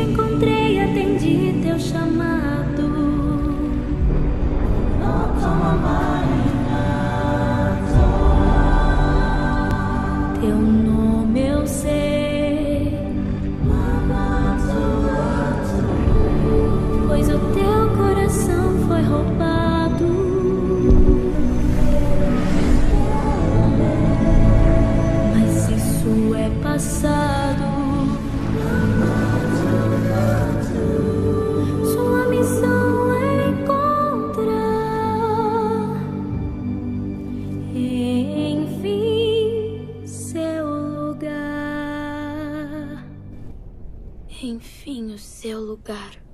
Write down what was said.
encontrei atendi teu chamado. Teu nome eu sei, pois o teu coração foi roubado. Mas isso é passado. Enfim, seu lugar. Enfim, o seu lugar.